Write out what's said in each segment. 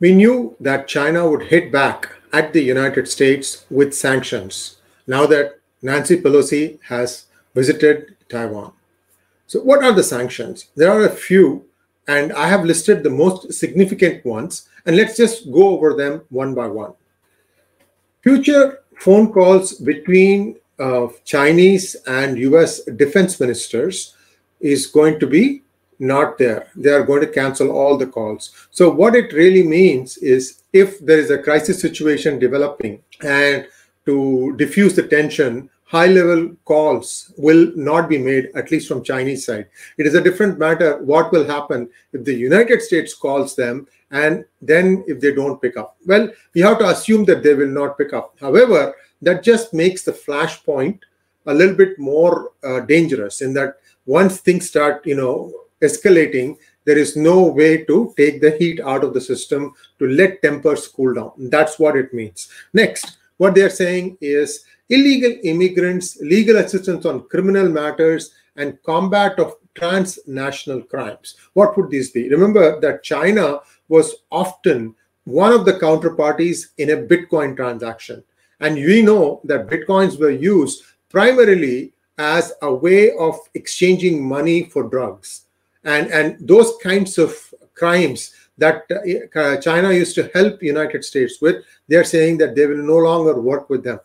We knew that China would hit back at the United States with sanctions now that Nancy Pelosi has visited Taiwan. So, what are the sanctions? There are a few, and I have listed the most significant ones, and let's just go over them one by one. Future phone calls between uh, Chinese and US defense ministers is going to be not there. They are going to cancel all the calls. So, what it really means is if there is a crisis situation developing and to diffuse the tension, high level calls will not be made, at least from Chinese side. It is a different matter what will happen if the United States calls them and then if they don't pick up. Well, we have to assume that they will not pick up. However, that just makes the flashpoint a little bit more uh, dangerous in that once things start, you know, escalating, there is no way to take the heat out of the system to let tempers cool down. That's what it means. Next, what they're saying is illegal immigrants, legal assistance on criminal matters, and combat of transnational crimes. What would these be? Remember that China was often one of the counterparties in a Bitcoin transaction. And we know that Bitcoins were used primarily as a way of exchanging money for drugs and and those kinds of crimes that uh, China used to help United States with, they're saying that they will no longer work with them.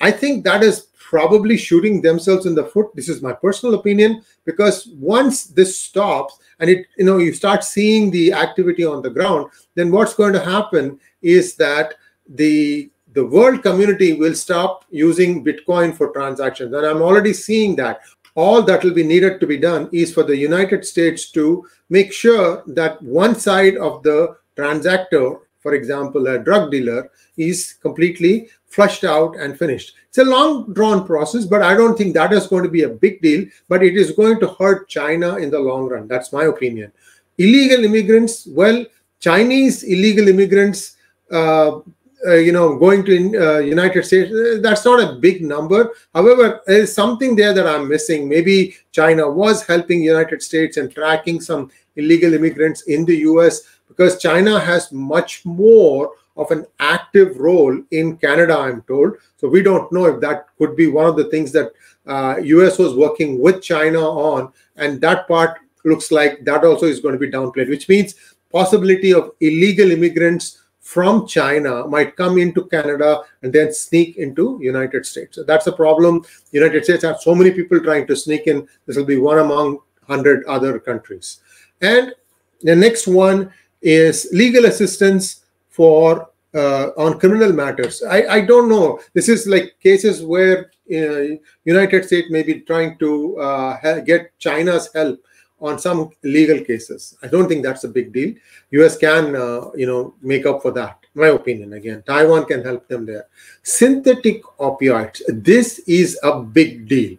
I think that is probably shooting themselves in the foot. This is my personal opinion because once this stops and it, you know, you start seeing the activity on the ground, then what's going to happen is that the the world community will stop using Bitcoin for transactions, and I'm already seeing that all that will be needed to be done is for the United States to make sure that one side of the transactor, for example, a drug dealer, is completely flushed out and finished. It's a long drawn process, but I don't think that is going to be a big deal, but it is going to hurt China in the long run. That's my opinion. Illegal immigrants, well, Chinese illegal immigrants uh, uh, you know going to uh, united states uh, that's not a big number. However there's something there that i'm missing. Maybe china was helping united states and tracking some illegal immigrants in the us because china has much more of an active role in canada i'm told. So we don't know if that could be one of the things that uh, us was working with china on. And that part looks like that also is going to be downplayed which means possibility of illegal immigrants from China might come into Canada and then sneak into United States. So that's a problem. United States have so many people trying to sneak in. This will be one among 100 other countries. And the next one is legal assistance for uh, on criminal matters. I, I don't know. This is like cases where uh, United States may be trying to uh, get China's help on some legal cases. I don't think that's a big deal. US can, uh, you know, make up for that. My opinion again. Taiwan can help them there. Synthetic opioids. This is a big deal.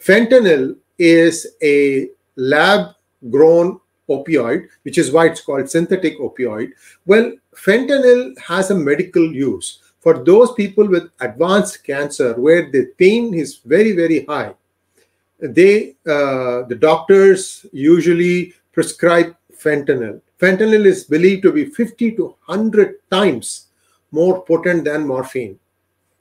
Fentanyl is a lab-grown opioid, which is why it's called synthetic opioid. Well, fentanyl has a medical use for those people with advanced cancer where the pain is very, very high they uh, the doctors usually prescribe fentanyl. Fentanyl is believed to be 50 to 100 times more potent than morphine.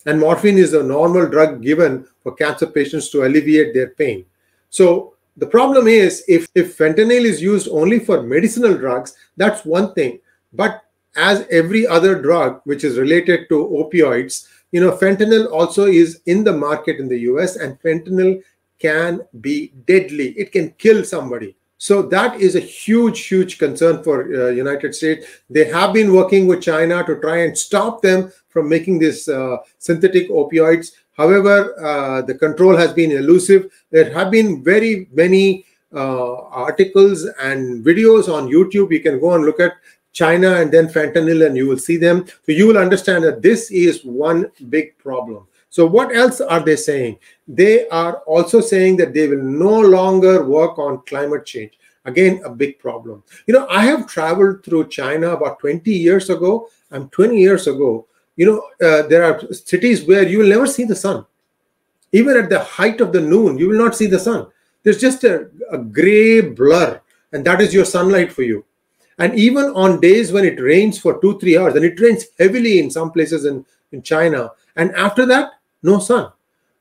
And morphine is a normal drug given for cancer patients to alleviate their pain. So the problem is if, if fentanyl is used only for medicinal drugs, that's one thing. But as every other drug which is related to opioids, you know, fentanyl also is in the market in the US, and fentanyl can be deadly. It can kill somebody. So that is a huge, huge concern for uh, United States. They have been working with China to try and stop them from making these uh, synthetic opioids. However, uh, the control has been elusive. There have been very many uh, articles and videos on YouTube. You can go and look at China and then fentanyl, and you will see them. So you will understand that this is one big problem. So, what else are they saying? They are also saying that they will no longer work on climate change. Again, a big problem. You know, I have traveled through China about 20 years ago. I'm 20 years ago. You know, uh, there are cities where you will never see the sun. Even at the height of the noon, you will not see the sun. There's just a, a gray blur, and that is your sunlight for you. And even on days when it rains for two, three hours, and it rains heavily in some places in, in China, and after that, no sun.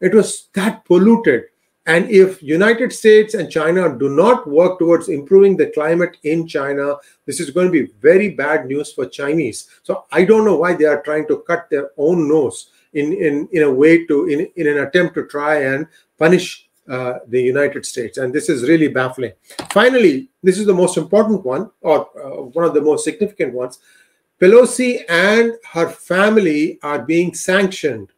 It was that polluted. And if United States and China do not work towards improving the climate in China, this is going to be very bad news for Chinese. So I don't know why they are trying to cut their own nose in, in, in a way to, in, in an attempt to try and punish uh, the United States. And this is really baffling. Finally, this is the most important one, or uh, one of the most significant ones. Pelosi and her family are being sanctioned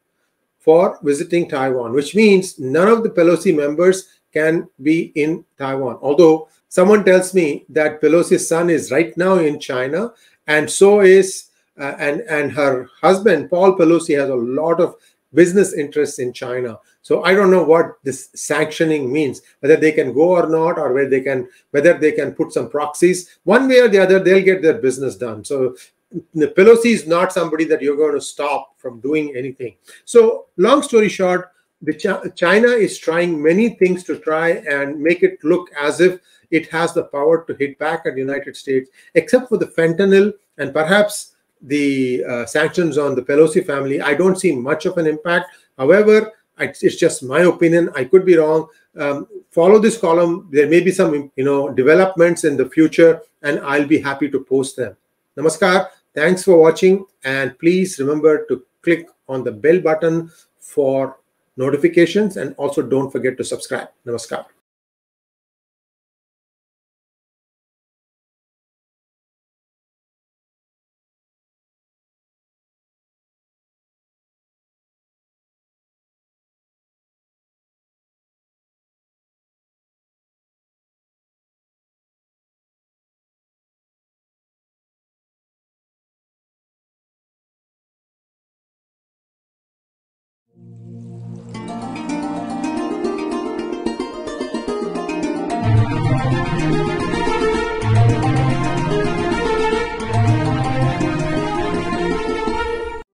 for visiting Taiwan, which means none of the Pelosi members can be in Taiwan. Although someone tells me that Pelosi's son is right now in China, and so is uh, and and her husband Paul Pelosi has a lot of business interests in China. So I don't know what this sanctioning means, whether they can go or not, or whether they can whether they can put some proxies. One way or the other, they'll get their business done. So Pelosi is not somebody that you're going to stop from doing anything. So, long story short, Ch- China is trying many things to try and make it look as if it has the power to hit back at the United States, except for the fentanyl and perhaps the uh, sanctions on the Pelosi family. I don't see much of an impact. However, it's just my opinion. I could be wrong. Um, follow this column. There may be some, you know, developments in the future, and I'll be happy to post them. Namaskar. Thanks for watching and please remember to click on the bell button for notifications and also don't forget to subscribe. Namaskar.